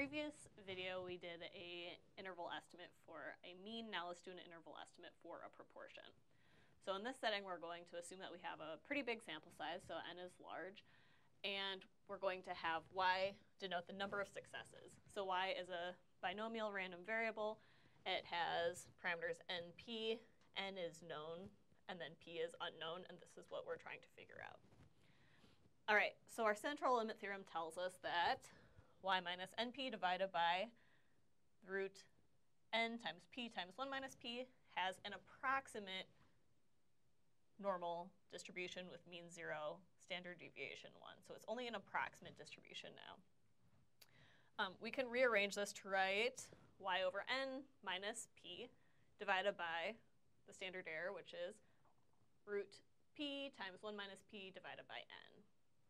previous video, we did a interval estimate for a mean. Now let's do an interval estimate for a proportion. So in this setting, we're going to assume that we have a pretty big sample size, so n is large, and we're going to have y denote the number of successes. So y is a binomial random variable. It has parameters n, p, n is known, and then p is unknown, and this is what we're trying to figure out. All right, so our central limit theorem tells us that y minus np divided by the root n times p times 1 minus p has an approximate normal distribution with mean 0, standard deviation 1. So it's only an approximate distribution now. Um, we can rearrange this to write y over n minus p divided by the standard error, which is root p times 1 minus p divided by n.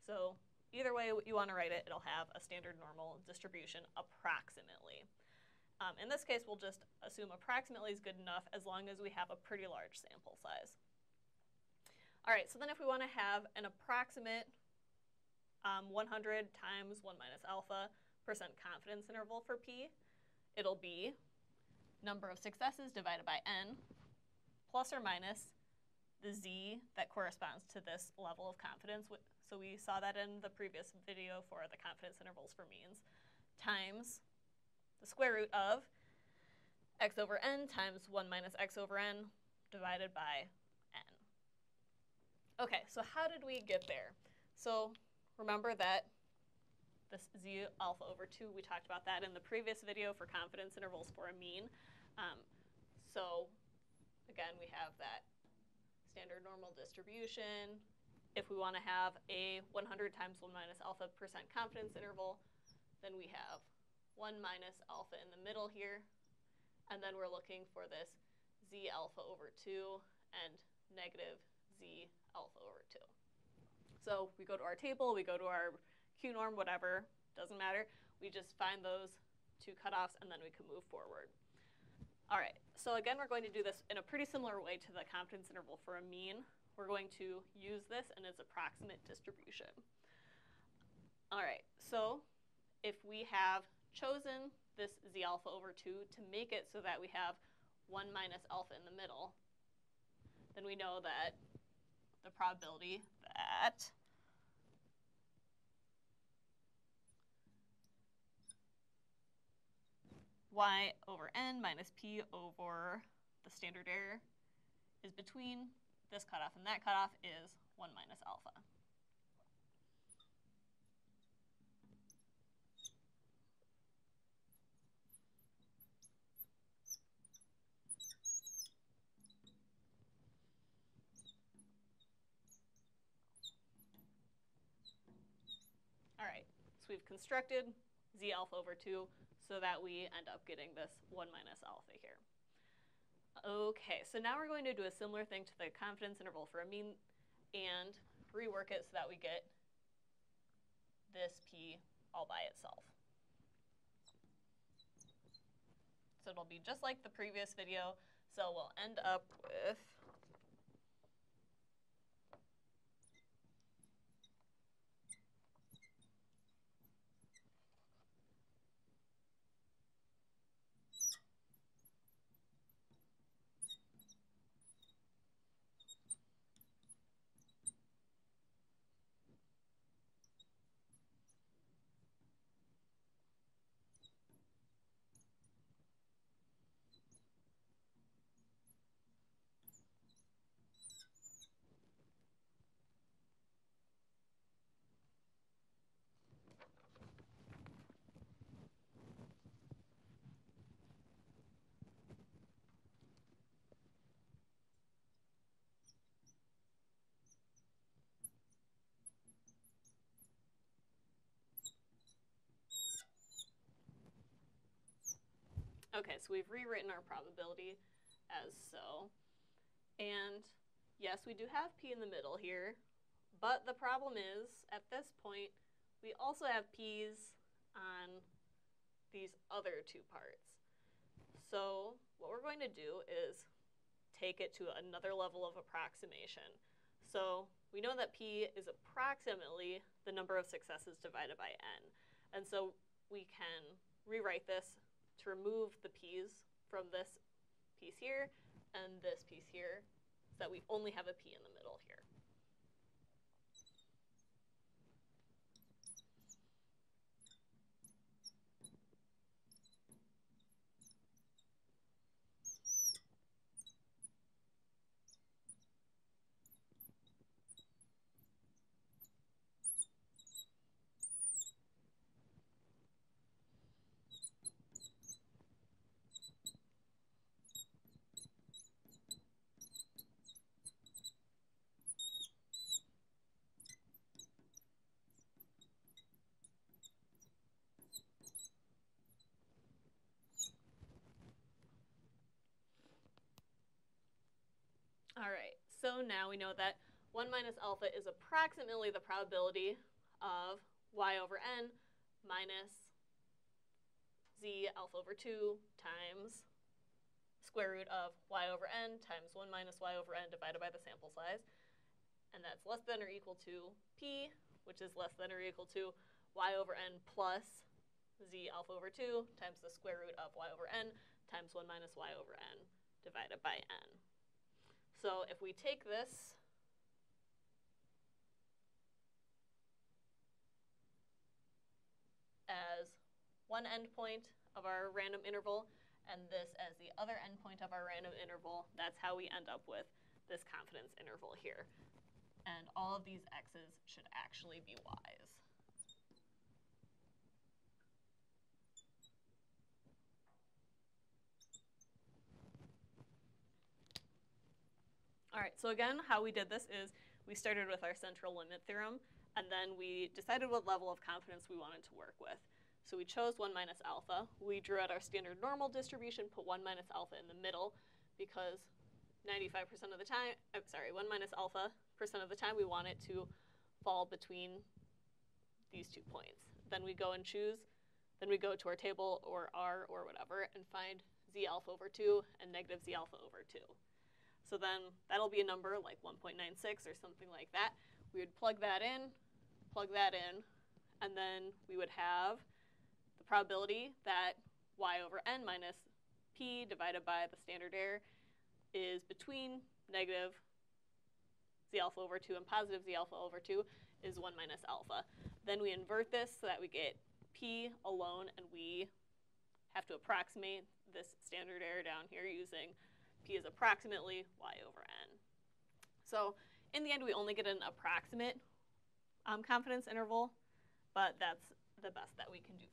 So either way you want to write it, it'll have a standard normal distribution approximately. Um, in this case, we'll just assume approximately is good enough as long as we have a pretty large sample size. All right, so then if we want to have an approximate um, 100 times 1 minus alpha percent confidence interval for p, it'll be number of successes divided by n plus or minus the z that corresponds to this level of confidence. So we saw that in the previous video for the confidence intervals for means, times the square root of x over n times 1 minus x over n divided by n. Okay, so how did we get there? So remember that this z alpha over 2, we talked about that in the previous video for confidence intervals for a mean. Um, so again, we have that standard normal distribution. If we want to have a 100 times 1 minus alpha percent confidence interval, then we have 1 minus alpha in the middle here. And then we're looking for this z alpha over 2 and negative z alpha over 2. So we go to our table, we go to our Q norm, whatever, doesn't matter. We just find those two cutoffs and then we can move forward. All right, so again, we're going to do this in a pretty similar way to the confidence interval for a mean. We're going to use this in its approximate distribution. All right, so if we have chosen this z alpha over 2 to make it so that we have 1 minus alpha in the middle, then we know that the probability that y over n minus p over the standard error is between this cutoff and that cutoff is 1 minus alpha. All right, so we've constructed z alpha over 2 so that we end up getting this 1 minus alpha here. Okay, so now we're going to do a similar thing to the confidence interval for a mean and rework it so that we get this p all by itself. So it'll be just like the previous video. So we'll end up with Okay, so we've rewritten our probability as so. And yes, we do have p in the middle here, but the problem is, at this point, we also have p's on these other two parts. So what we're going to do is take it to another level of approximation. So we know that p is approximately the number of successes divided by n. And so we can rewrite this to remove the p's from this piece here and this piece here so that we only have a p in the middle here. All right, so now we know that 1 minus alpha is approximately the probability of y over n minus z alpha over 2 times square root of y over n times 1 minus y over n divided by the sample size. And that's less than or equal to p, which is less than or equal to y over n plus z alpha over 2 times the square root of y over n times 1 minus y over n divided by n. So if we take this as one endpoint of our random interval and this as the other endpoint of our random interval, that's how we end up with this confidence interval here. And all of these x's should actually be y's. All right, so again, how we did this is we started with our central limit theorem, and then we decided what level of confidence we wanted to work with. So we chose 1 minus alpha. We drew out our standard normal distribution, put 1 minus alpha in the middle, because 95% of the time, I'm sorry, 1 minus alpha percent of the time we want it to fall between these two points. Then we go and choose, then we go to our table or R or whatever and find z alpha over 2 and negative z alpha over 2. So then that'll be a number like 1.96 or something like that. We would plug that in, plug that in, and then we would have the probability that y over n minus p divided by the standard error is between negative z alpha over 2 and positive z alpha over 2 is 1 minus alpha. Then we invert this so that we get p alone, and we have to approximate this standard error down here using p is approximately y over n. So in the end, we only get an approximate um, confidence interval, but that's the best that we can do